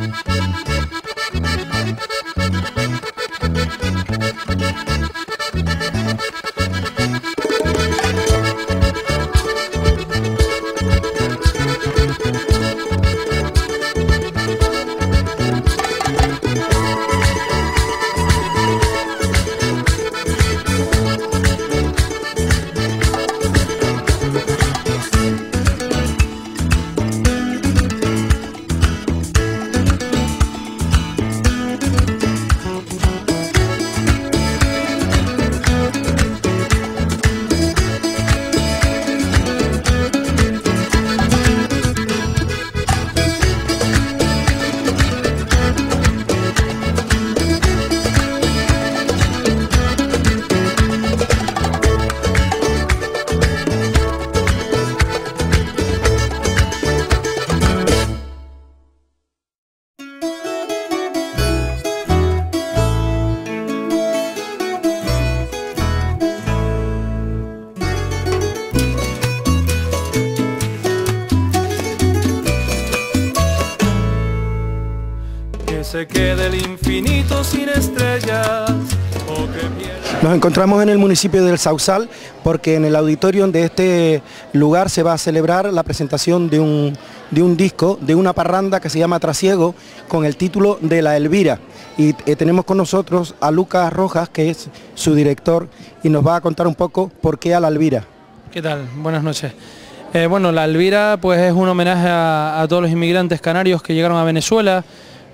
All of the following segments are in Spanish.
Thank you. Nos encontramos en el municipio del Sausal porque en el auditorio de este lugar se va a celebrar la presentación de un, de un disco, de una parranda que se llama Trasiego con el título de La Elvira. Y eh, tenemos con nosotros a Lucas Rojas, que es su director, y nos va a contar un poco por qué a La Elvira. ¿Qué tal? Buenas noches. Eh, bueno, La Elvira pues, es un homenaje a todos los inmigrantes canarios que llegaron a Venezuela,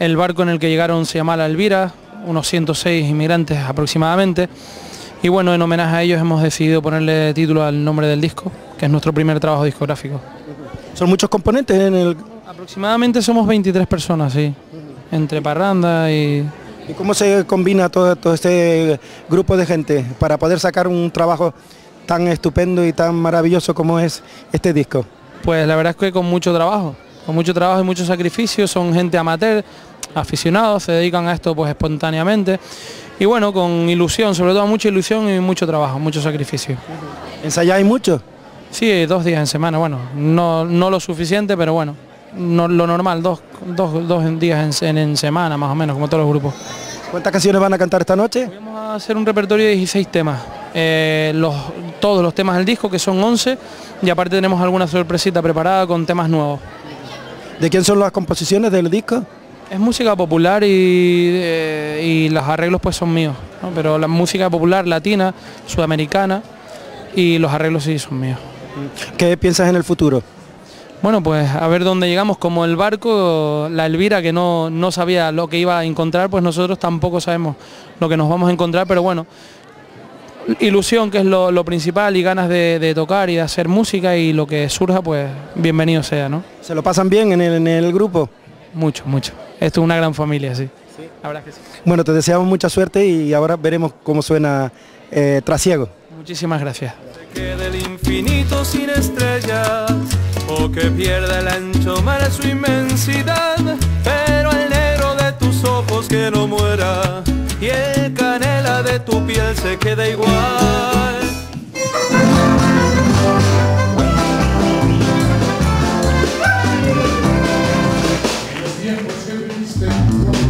el barco en el que llegaron se llama La Elvira, unos 106 inmigrantes aproximadamente. Y bueno, en homenaje a ellos hemos decidido ponerle título al nombre del disco, que es nuestro primer trabajo discográfico. ¿Son muchos componentes en el...? Aproximadamente somos 23 personas, sí. Entre parranda y... ¿Y cómo se combina todo, todo este grupo de gente para poder sacar un trabajo tan estupendo y tan maravilloso como es este disco? Pues la verdad es que con mucho trabajo, con mucho trabajo y mucho sacrificio, son gente amateur, aficionados, se dedican a esto pues espontáneamente y bueno, con ilusión, sobre todo mucha ilusión y mucho trabajo, mucho sacrificio. ¿Ensayáis mucho? Sí, dos días en semana, bueno, no, no lo suficiente, pero bueno, no, lo normal, dos, dos, días en, semana más o menos, como todos los grupos. ¿Cuántas canciones van a cantar esta noche? Vamos a hacer un repertorio de 16 temas, eh, los, todos los temas del disco, que son 11, y aparte tenemos alguna sorpresita preparada con temas nuevos. ¿De quién son las composiciones del disco? Es música popular eh, y, los arreglos pues son míos, pero la música popular latina, sudamericana y los arreglos sí son míos. ¿Qué piensas en el futuro? Bueno, pues a ver dónde llegamos. Como el barco, la Elvira, que no, no sabía lo que iba a encontrar, pues nosotros tampoco sabemos lo que nos vamos a encontrar, pero bueno, ilusión que es lo, principal y ganas de, tocar y de hacer música y lo que surja, pues bienvenido sea, ¿no? ¿Se lo pasan bien en el, en el grupo? Mucho, mucho. Esto es una gran familia, sí. Bueno, te deseamos mucha suerte y ahora veremos cómo suena eh, Trasiego. Muchísimas gracias. Que del infinito sin estrellas o que pierda el ancho mar su inmensidad, pero el negro de tus ojos que no muera y el canela de tu piel se queda igual. poesia, você me disse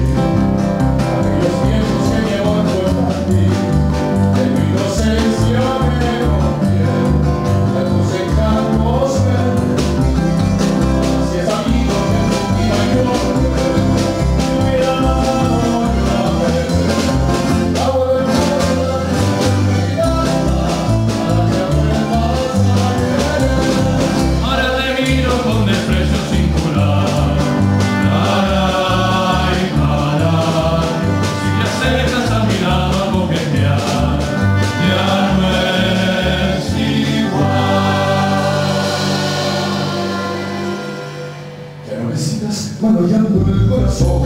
manos ya por el corazón.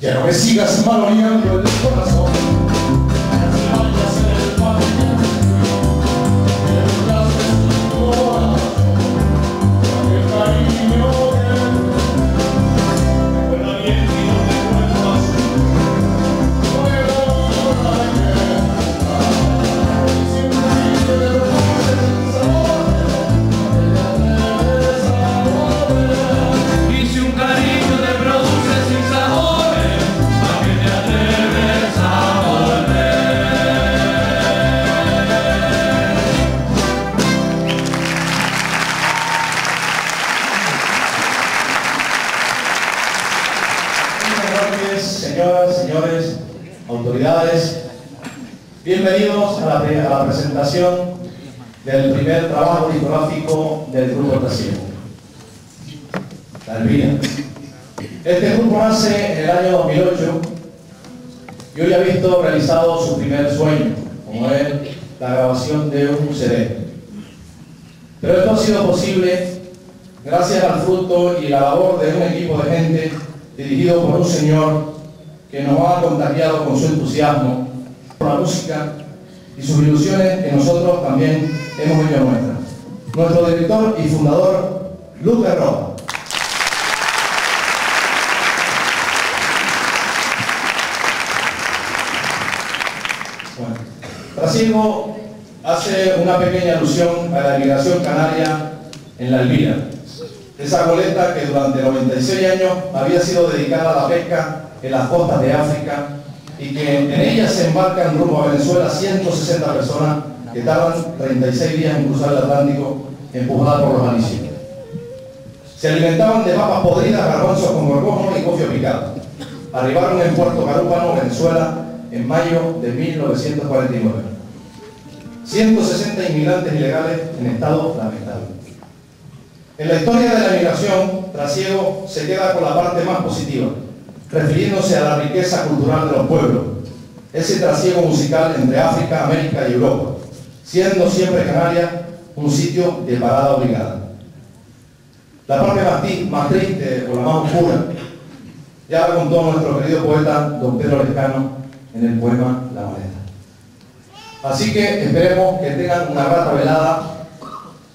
Quiero que sigas maloneando el corazón. Bienvenidos a la, presentación del primer trabajo discográfico del Grupo Trasiego, La Este grupo nace en el año 2008 y hoy ha visto realizado su primer sueño, como es la grabación de un CD. Pero esto ha sido posible gracias al fruto y la labor de un equipo de gente dirigido por un señor que nos ha contagiado con su entusiasmo la música y sus ilusiones que nosotros también hemos hecho nuestras. Nuestro director y fundador, Lucas Roja. Bueno, hace una pequeña alusión a la migración canaria en la Elvira. Esa goleta que durante 96 años había sido dedicada a la pesca en las costas de África y que en ella se embarcan rumbo a Venezuela 160 personas que tardan 36 días en cruzar el Atlántico empujadas por los alisios. Se alimentaban de papas podridas, garbanzos con gorgojo y cofio picado. Arribaron en Puerto Carúpano, Venezuela, en mayo de 1949. 160 inmigrantes ilegales en estado lamentable. En la historia de la migración, Trasiego se queda con la parte más positiva, refiriéndose a la riqueza cultural de los pueblos, ese trasiego musical entre África, América y Europa, siendo siempre Canarias un sitio de parada obligada. La parte más, triste o la más oscura ya la contó nuestro querido poeta don Pedro Lescano en el poema La Maleta. Así que esperemos que tengan una rata velada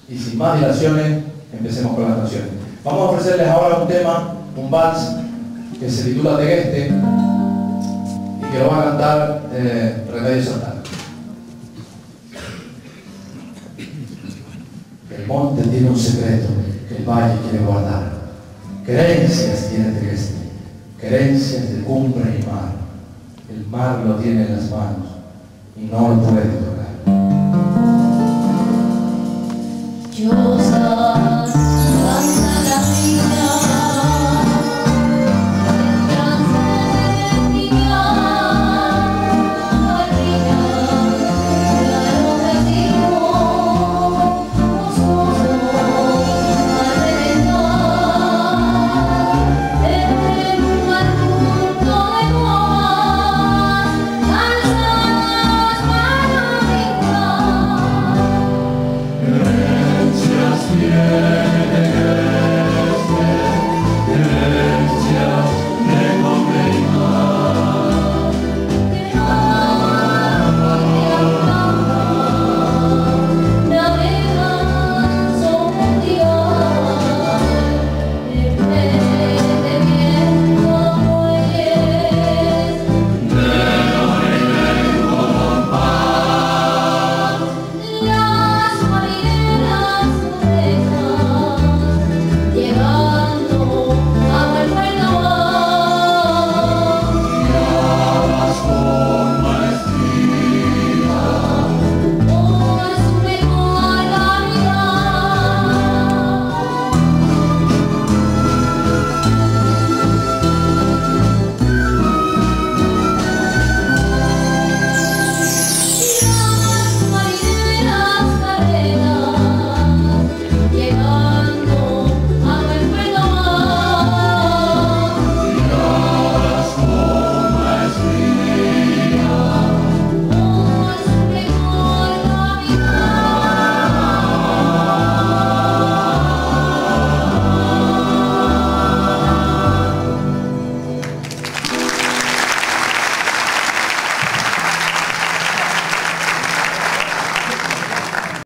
y sin más dilaciones empecemos con las canciones. Vamos a ofrecerles ahora un tema, un vals que se titula Tegueste y que lo va a cantar eh, Remedio Santana. El monte tiene un secreto que el valle quiere guardar. Creencias tiene Tegueste, creencias de cumbre y mar. El mar lo tiene en las manos y no lo puede